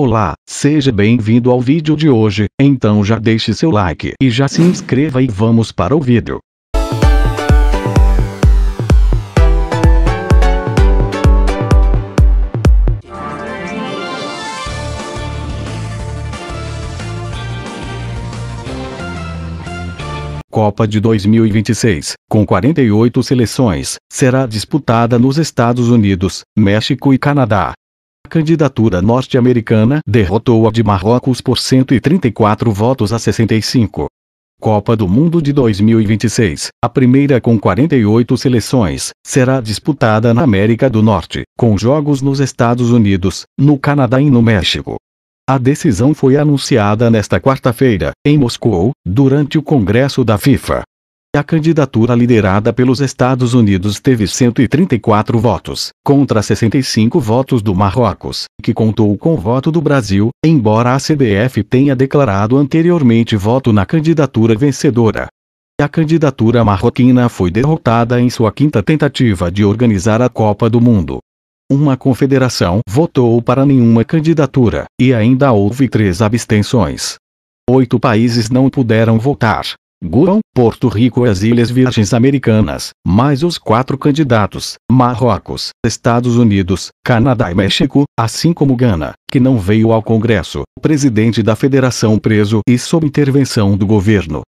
Olá, seja bem-vindo ao vídeo de hoje, então já deixe seu like e já se inscreva e vamos para o vídeo. Copa de 2026, com 48 seleções, será disputada nos Estados Unidos, México e Canadá. Candidatura norte-americana derrotou a de Marrocos por 134 votos a 65. Copa do Mundo de 2026, a primeira com 48 seleções, será disputada na América do Norte, com jogos nos Estados Unidos, no Canadá e no México. A decisão foi anunciada nesta quarta-feira, em Moscou, durante o Congresso da FIFA. A candidatura liderada pelos Estados Unidos teve 134 votos, contra 65 votos do Marrocos, que contou com o voto do Brasil, embora a CBF tenha declarado anteriormente voto na candidatura vencedora. A candidatura marroquina foi derrotada em sua quinta tentativa de organizar a Copa do Mundo. Uma confederação votou para nenhuma candidatura, e ainda houve três abstenções. Oito países não puderam votar. Guam, Porto Rico e as Ilhas Virgens Americanas, mais os quatro candidatos, Marrocos, Estados Unidos, Canadá e México, assim como Gana, que não veio ao Congresso, presidente da federação preso e sob intervenção do governo.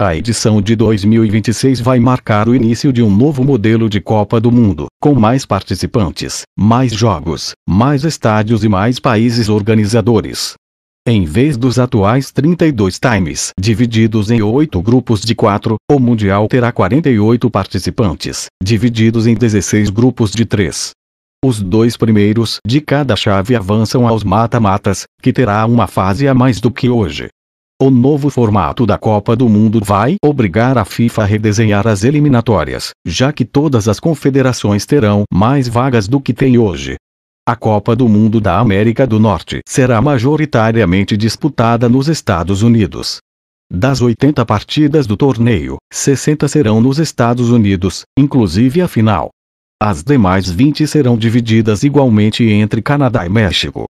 A edição de 2026 vai marcar o início de um novo modelo de Copa do Mundo, com mais participantes, mais jogos, mais estádios e mais países organizadores. Em vez dos atuais 32 times, divididos em oito grupos de quatro, o Mundial terá 48 participantes, divididos em 16 grupos de três. Os dois primeiros de cada chave avançam aos mata-matas, que terá uma fase a mais do que hoje. O novo formato da Copa do Mundo vai obrigar a FIFA a redesenhar as eliminatórias, já que todas as confederações terão mais vagas do que tem hoje. A Copa do Mundo da América do Norte será majoritariamente disputada nos Estados Unidos. Das 80 partidas do torneio, 60 serão nos Estados Unidos, inclusive a final. As demais 20 serão divididas igualmente entre Canadá e México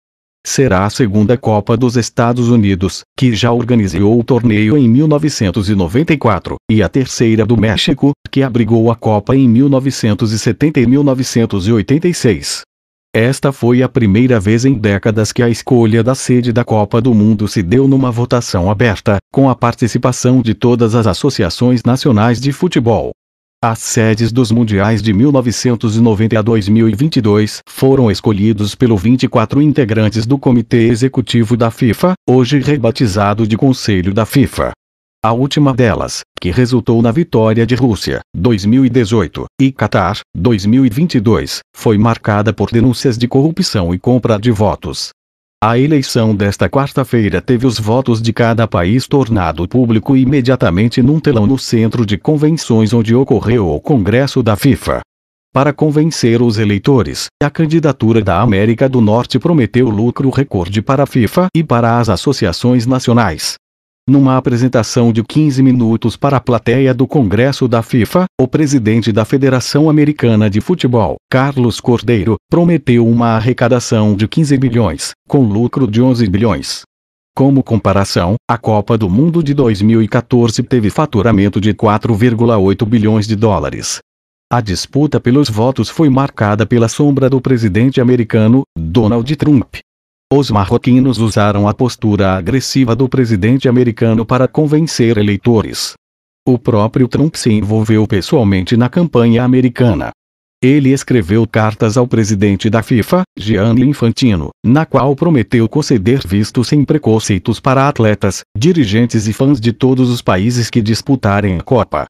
será a segunda Copa dos Estados Unidos, que já organizou o torneio em 1994, e a terceira do México, que abrigou a Copa em 1970 e 1986. Esta foi a primeira vez em décadas que a escolha da sede da Copa do Mundo se deu numa votação aberta, com a participação de todas as associações nacionais de futebol. As sedes dos Mundiais de 1990 a 2022 foram escolhidos pelo 24 integrantes do Comitê Executivo da FIFA, hoje rebatizado de Conselho da FIFA. A última delas, que resultou na vitória de Rússia, 2018, e Qatar, 2022, foi marcada por denúncias de corrupção e compra de votos. A eleição desta quarta-feira teve os votos de cada país tornado público imediatamente num telão no centro de convenções onde ocorreu o Congresso da FIFA. Para convencer os eleitores, a candidatura da América do Norte prometeu lucro recorde para a FIFA e para as associações nacionais. Numa apresentação de 15 minutos para a plateia do Congresso da FIFA, o presidente da Federação Americana de Futebol, Carlos Cordeiro, prometeu uma arrecadação de 15 bilhões, com lucro de 11 bilhões. Como comparação, a Copa do Mundo de 2014 teve faturamento de 4,8 bilhões de dólares. A disputa pelos votos foi marcada pela sombra do presidente americano, Donald Trump, os marroquinos usaram a postura agressiva do presidente americano para convencer eleitores. O próprio Trump se envolveu pessoalmente na campanha americana. Ele escreveu cartas ao presidente da FIFA, Gianni Infantino, na qual prometeu conceder vistos sem preconceitos para atletas, dirigentes e fãs de todos os países que disputarem a Copa.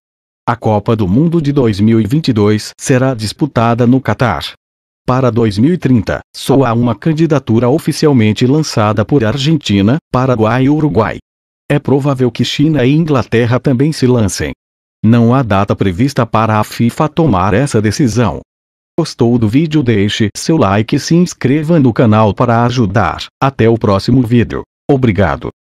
A Copa do Mundo de 2022 será disputada no Catar. Para 2030, só há uma candidatura oficialmente lançada por Argentina, Paraguai e Uruguai. É provável que China e Inglaterra também se lancem. Não há data prevista para a FIFA tomar essa decisão. Gostou do vídeo? Deixe seu like e se inscreva no canal para ajudar. Até o próximo vídeo. Obrigado.